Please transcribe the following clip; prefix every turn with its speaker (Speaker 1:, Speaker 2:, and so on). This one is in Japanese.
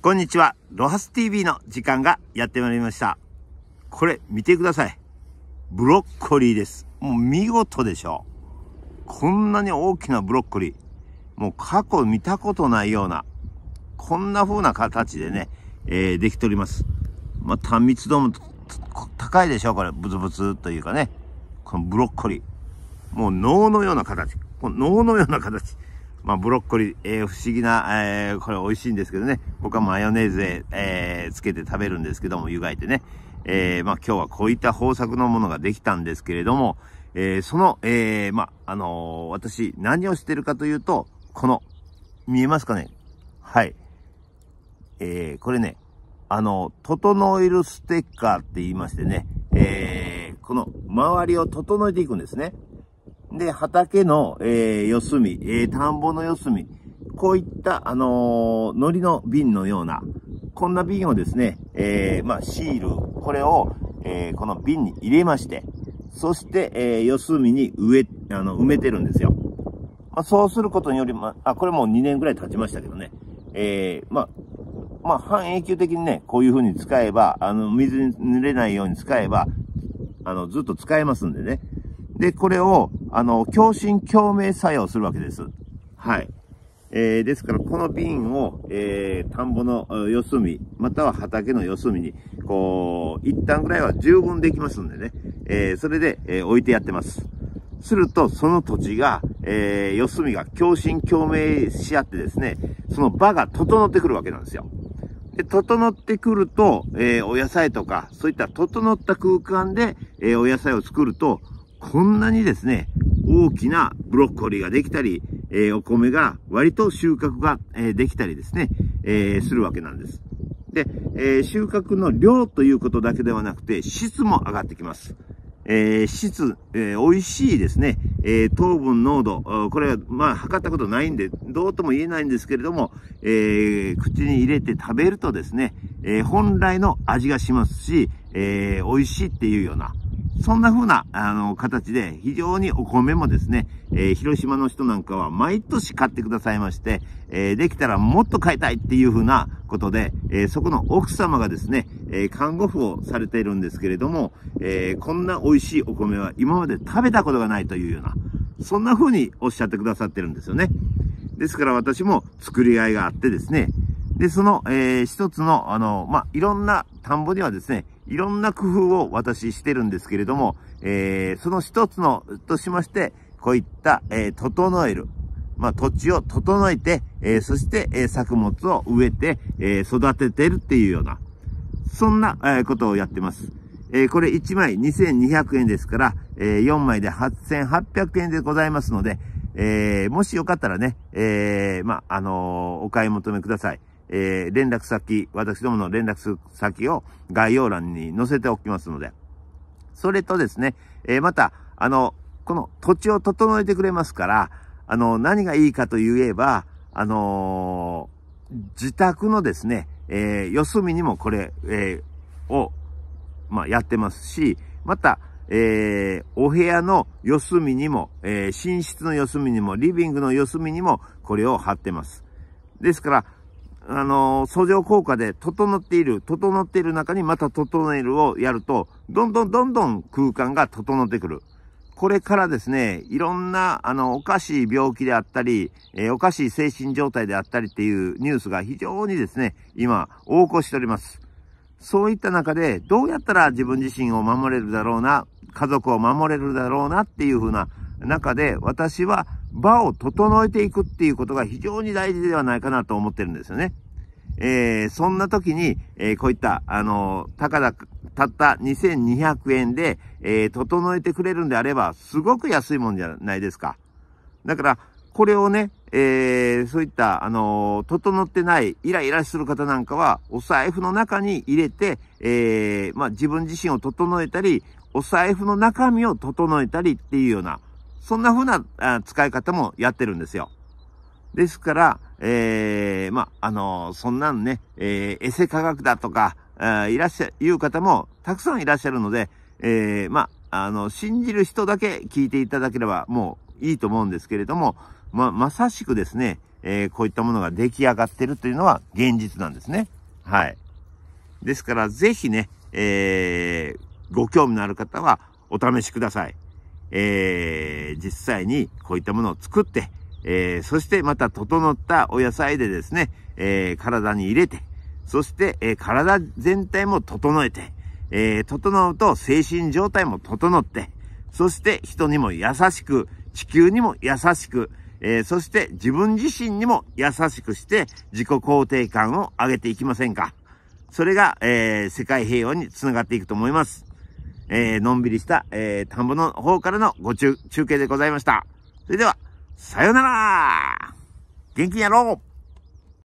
Speaker 1: こんにちは。ロハス TV の時間がやってまいりました。これ見てください。ブロッコリーです。もう見事でしょうこんなに大きなブロッコリー。もう過去見たことないような、こんな風な形でね、えー、できております。また密度も高いでしょうこれ、ブツブツというかね。このブロッコリー。もう脳のような形。この脳のような形。まあ、ブロッコリー、えー、不思議な、えー、これ美味しいんですけどね。僕はマヨネーズで、えー、つけて食べるんですけども、湯がいてね。えー、まあ、今日はこういった豊作のものができたんですけれども、えー、その、えー、まあ、あのー、私、何をしてるかというと、この、見えますかね？はい。えー、これね、あの、整えるステッカーって言いましてね、えー、この周りを整えていくんですね。で、畑の、えー、四隅、えー、田んぼの四隅、こういった、あのー、海苔の瓶のような、こんな瓶をですね、えー、まあ、シール、これを、えー、この瓶に入れまして、そして、えー、四隅に植え、あの、埋めてるんですよ。まあ、そうすることにより、まあ、これもう2年ぐらい経ちましたけどね、えー、まあ、まあ、半永久的にね、こういう風に使えば、あの、水に濡れないように使えば、あの、ずっと使えますんでね。で、これを、あの、共振共鳴作用するわけです。はい。えー、ですから、この瓶を、えー、田んぼの四隅、または畑の四隅に、こう、一旦ぐらいは十分できますんでね、えー、それで、えー、置いてやってます。すると、その土地が、えー、四隅が共振共鳴し合ってですね、その場が整ってくるわけなんですよ。で、整ってくると、えー、お野菜とか、そういった整った空間で、えー、お野菜を作ると、こんなにですね、大きなブロッコリーができたり、えー、お米が割と収穫が、えー、できたりですね、えー、するわけなんです。で、え収穫の量ということだけではなくて、質も上がってきます。え質、え美味しいですね、え糖分濃度、これはまあ測ったことないんで、どうとも言えないんですけれども、え口に入れて食べるとですね、え本来の味がしますし、え美味しいっていうような、そんな風な、あの、形で、非常にお米もですね、えー、広島の人なんかは毎年買ってくださいまして、えー、できたらもっと買いたいっていう風なことで、えー、そこの奥様がですね、え看護婦をされているんですけれども、えこんな美味しいお米は今まで食べたことがないというような、そんな風におっしゃってくださってるんですよね。ですから私も作りがいがあってですね、で、その、えー、一つの、あの、まあ、いろんな田んぼにはですね、いろんな工夫を私してるんですけれども、えー、その一つの、としまして、こういった、えー、整える。まあ、土地を整えて、えー、そして、えー、作物を植えて、えー、育ててるっていうような、そんな、えー、ことをやってます。えー、これ1枚2200円ですから、えー、4枚で8800円でございますので、えー、もしよかったらね、えー、まあ、あのー、お買い求めください。えー、連絡先、私どもの連絡先を概要欄に載せておきますので、それとですね、えー、また、あの、この土地を整えてくれますから、あの、何がいいかと言えば、あのー、自宅のですね、えー、四隅にもこれ、えー、を、まあ、やってますし、また、えー、お部屋の四隅にも、えー、寝室の四隅にも、リビングの四隅にも、これを貼ってます。ですから、あの相乗効果で整っている、整っている中にまた整えるをやると、どんどんどんどん空間が整ってくる。これからですね、いろんな、あの、おかしい病気であったり、えー、おかしい精神状態であったりっていうニュースが非常にですね、今、横行しております。そういった中で、どうやったら自分自身を守れるだろうな、家族を守れるだろうなっていうふうな中で、私は場を整えていくっていうことが非常に大事ではないかなと思ってるんですよね。えー、そんな時に、えー、こういった、あのたかだ、たった2200円で、えー、整えてくれるんであれば、すごく安いもんじゃないですか。だから、これをね、えー、そういった、あの整ってない、イライラする方なんかは、お財布の中に入れて、え、まあ、自分自身を整えたり、お財布の中身を整えたりっていうような、そんな風なあ使い方もやってるんですよ。ですから、えー、まあ、あのー、そんなんね、えー、エセ科学だとか、いらっしゃ、いう方もたくさんいらっしゃるので、えー、まあ、あの、信じる人だけ聞いていただければもういいと思うんですけれども、ま、まさしくですね、えー、こういったものが出来上がってるというのは現実なんですね。はい。ですから、ぜひね、えー、ご興味のある方はお試しください。えー、実際にこういったものを作って、えー、そしてまた整ったお野菜でですね、えー、体に入れて、そして、えー、体全体も整えて、えー、整うと精神状態も整って、そして人にも優しく、地球にも優しく、えー、そして自分自身にも優しくして自己肯定感を上げていきませんかそれが、えー、世界平和につながっていくと思います。えー、のんびりした、えー、田んぼの方からのご中、中継でございました。それでは、さよなら元気にやろう